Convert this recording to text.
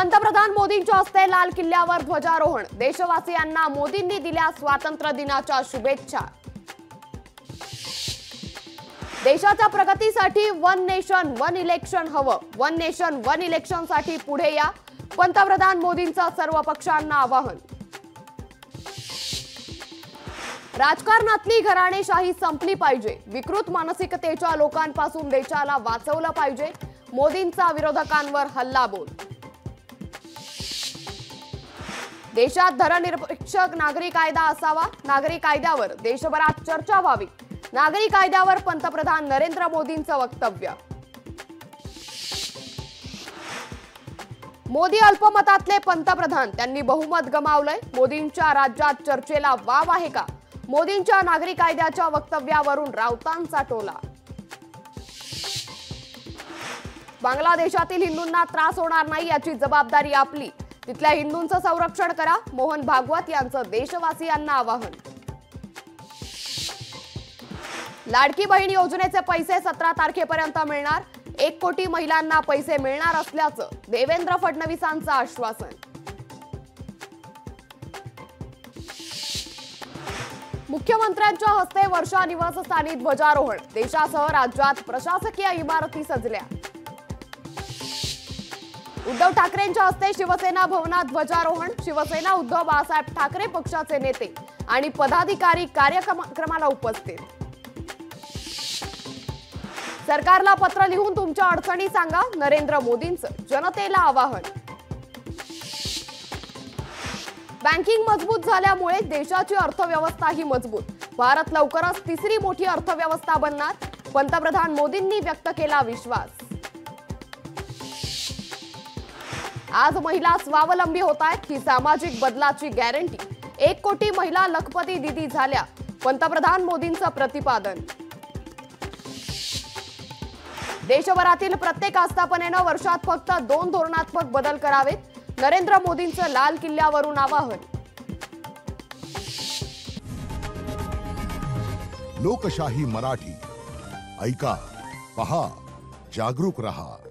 पंतप्रधान मोदींच्या हस्ते लाल किल्ल्यावर ध्वजारोहण. देशवासियांना मोदींनी दिल्या स्वातंत्र्य दिनाच्या शुभेच्छा. देशाच्या प्रगतीसाठी वन नेशन वन इलेक्शन हवं. वन नेशन वन इलेक्शनसाठी पुढे या. पंतप्रधान मोदींचं सर्व पक्षांना आवाहन. राजकारणातली घराणेशाही संपली पाहिजे. विकृत मानसिकतेच्या लोकांपासून देशाला वाचवलं पाहिजे. मोदींचा विरोधकांवर हल्ला बोल देशात धर्मनिरपेक्ष नागरी कायदा असावा. नागरी कायद्यावर देशभरात चर्चा व्हावी. नागरी कायद्यावर पंतप्रधान नरेंद्र मोदींचं वक्तव्य. मोदी अल्पमतातले पंतप्रधान त्यांनी बहुमत गमावलंय. मोदींच्या राज्यात चर्चेला वाव आहे का? मोदींच्या नागरी कायद्याच्या वक्तव्यावरून राऊतांचा टोला. बांगलादेशातील हिंदूंना त्रास होणार नाही याची जबाबदारी आपली. तिथल्या हिंदूंचं संरक्षण करा. मोहन भागवत यांचं देशवासियांना आवाहन. लाडकी बहीण योजनेचे पैसे सतरा तारखेपर्यंत मिळणार. एक कोटी महिलांना पैसे मिळणार असल्याचं देवेंद्र फडणवीसांचं आश्वासन. मुख्यमंत्र्यांच्या हस्ते वर्षा निवासस्थानी ध्वजारोहण. देशासह राज्यात प्रशासकीय इमारती सजल्या. उद्धव ठाकरेंच्या हस्ते शिवसेना भवनात ध्वजारोहण. शिवसेना उद्धव बाळासाहेब ठाकरे पक्षाचे नेते आणि पदाधिकारी कार्यक्रमाला उपस्थित. सरकारला पत्र लिहून तुमच्या अडचणी सांगा. नरेंद्र मोदींचं जनतेला आवाहन. बँकिंग मजबूत झाल्यामुळे देशाची अर्थव्यवस्था ही मजबूत. भारत लवकरच तिसरी मोठी अर्थव्यवस्था बनणार. पंतप्रधान मोदींनी व्यक्त केला विश्वास. आज महिला स्वावलंबी होत आहेत. ही सामाजिक बदलाची गॅरंटी एक कोटी महिला लखपती दिदी झाल्या. पंतप्रधान मोदींचं प्रतिपादन. देशभरातील प्रत्येक आस्थापनेनं वर्षात फक्त दोन धोरणात्मक बदल करावेत. नरेंद्र मोदींचं लाल किल्ल्यावरून आवाहन. लोकशाही मराठी. ऐका पहा जागरूक रहा.